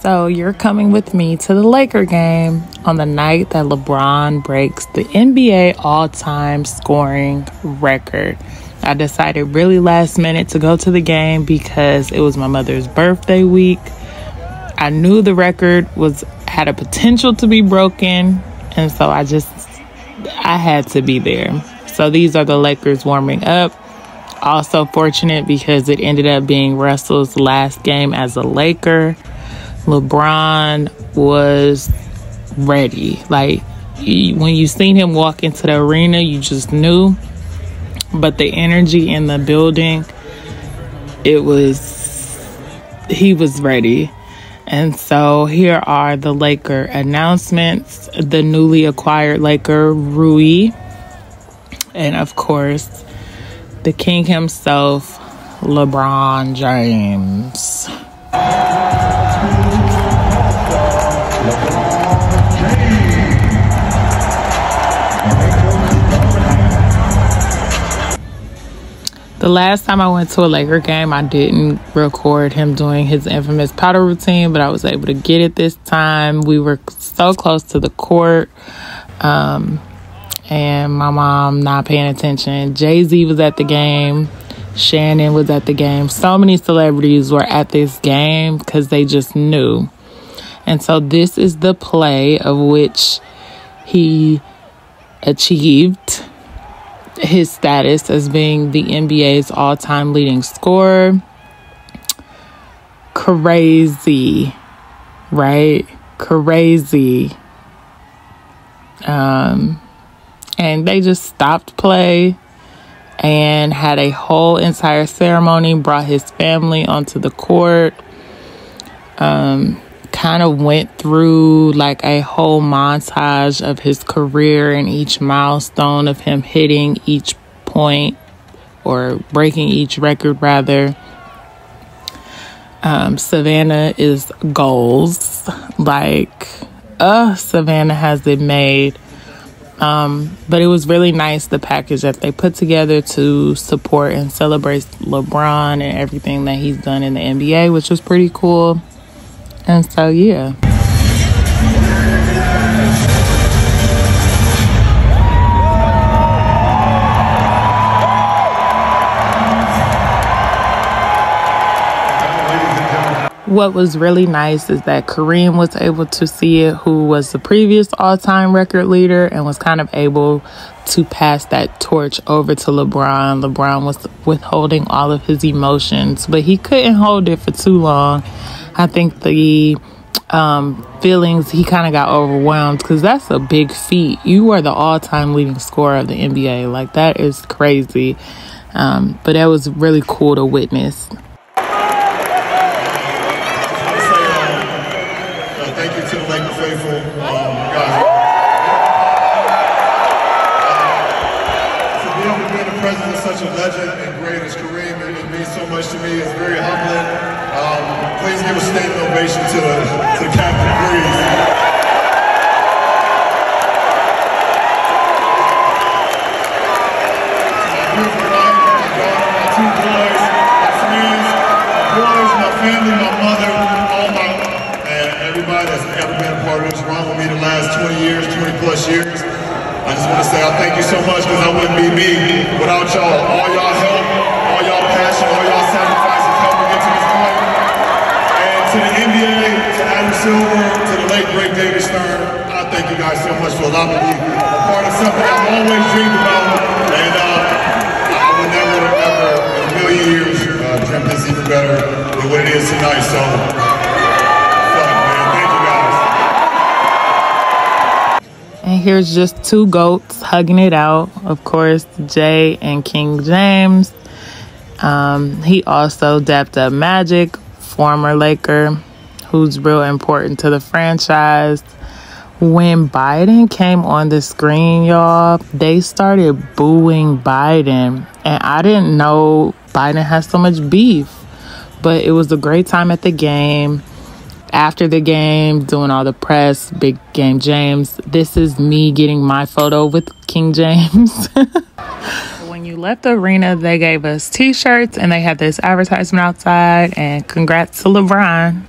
So you're coming with me to the Laker game on the night that LeBron breaks the NBA all-time scoring record. I decided really last minute to go to the game because it was my mother's birthday week. I knew the record was had a potential to be broken, and so I just I had to be there. So these are the Lakers warming up. Also fortunate because it ended up being Russell's last game as a Laker. LeBron was ready. Like when you seen him walk into the arena, you just knew. But the energy in the building, it was he was ready. And so here are the Laker announcements. The newly acquired Laker Rui, and of course, the king himself, LeBron James. The last time I went to a Laker game, I didn't record him doing his infamous powder routine, but I was able to get it this time. We were so close to the court. Um, and my mom not paying attention. Jay Z was at the game. Shannon was at the game. So many celebrities were at this game because they just knew. And so this is the play of which he achieved his status as being the NBA's all time leading scorer. Crazy, right? Crazy. Um, and they just stopped play and had a whole entire ceremony, brought his family onto the court. Um, kind of went through like a whole montage of his career and each milestone of him hitting each point or breaking each record rather. Um, Savannah is goals. Like, uh, Savannah has it made. Um, but it was really nice the package that they put together to support and celebrate LeBron and everything that he's done in the NBA, which was pretty cool. And so, yeah. What was really nice is that Kareem was able to see it, who was the previous all time record leader, and was kind of able to pass that torch over to LeBron. LeBron was withholding all of his emotions, but he couldn't hold it for too long. I think the um, feelings, he kind of got overwhelmed because that's a big feat. You are the all time leading scorer of the NBA. Like, that is crazy. Um, but that was really cool to witness. To the Laker faithful. Um, guys, to be able to be in the presence of such a legend and great as Kareem, it, it means so much to me. It's very humbling. Um, please give a standing ovation to the, to Captain Breeze. Plus years. I just want to say I thank you so much because I wouldn't be me without y'all. All y'all help, all y'all passion, all y'all sacrifices helped me get to this point. And to the NBA, to Adam Silver, to the late great David Stern, I thank you guys so much for allowing me to be a part of something I've always dreamed about. And uh, I would never, ever, in a million years, uh, dream this even better than what it is tonight. So, And here's just two goats hugging it out. Of course, Jay and King James. Um, he also dapped up Magic, former Laker, who's real important to the franchise. When Biden came on the screen, y'all, they started booing Biden. And I didn't know Biden has so much beef. But it was a great time at the game after the game, doing all the press, Big Game James. This is me getting my photo with King James. when you left the arena, they gave us t shirts and they had this advertisement outside. And congrats to LeBron.